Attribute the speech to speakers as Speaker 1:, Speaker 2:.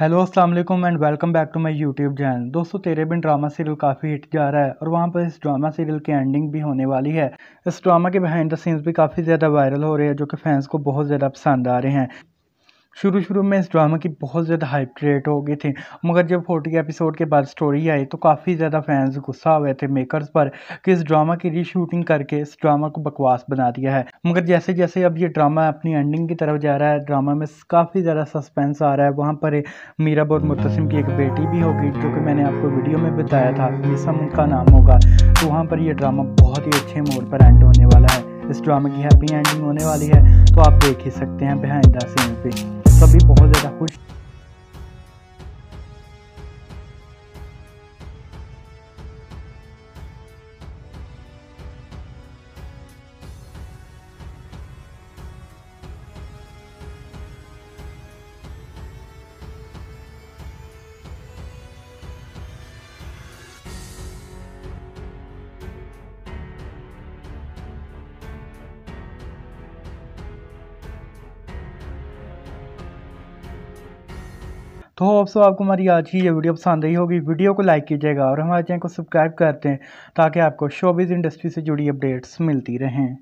Speaker 1: Hello अस्सलाम वालेकुम and welcome back to my YouTube channel दोस्तों, तेरे बिन ड्रामा सीरियल काफ़ी हिट जा रहा है और वहाँ पर इस ड्रामा सीरियल की एंडिंग भी होने वाली है। इस ड्रामा के बिहाइंड द सीन्स भी काफ़ी ज़्यादा वायरल हो रहे हैं, जो कि फैंस को बहुत ज़्यादा पसंद आ रहे हैं। शुरू शुरू में इस ड्रामा की बहुत ज़्यादा हाइप क्रिएट हो गई थी, मगर जब फोर्टी एपिसोड के बाद स्टोरी आई तो काफ़ी ज़्यादा फैंस गुस्सा हुए थे मेकर्स पर कि इस ड्रामा की रीशूटिंग करके इस ड्रामा को बकवास बना दिया है। मगर जैसे जैसे अब ये ड्रामा अपनी एंडिंग की तरफ़ जा रहा है ड्रामा में काफ़ी ज़्यादा सस्पेंस आ रहा है। वहाँ पर मीरा और मुतसिम की एक बेटी भी होगी, जो कि मैंने आपको वीडियो में बताया था, मिसम उनका नाम होगा। तो वहाँ पर यह ड्रामा बहुत ही अच्छे मोड पर एंड होने वाला है। इस ड्रामा की हैप्पी एंडिंग होने वाली है तो आप देख ही सकते हैं बिहाइंड द सीन पे। सभी बहुत ज़्यादा खुश तो होप्सो आपको हमारी आज की ये वीडियो पसंद आई होगी। वीडियो को लाइक कीजिएगा और हमारे चैनल को सब्सक्राइब करते हैं ताकि आपको शोबिज़ इंडस्ट्री से जुड़ी अपडेट्स मिलती रहें।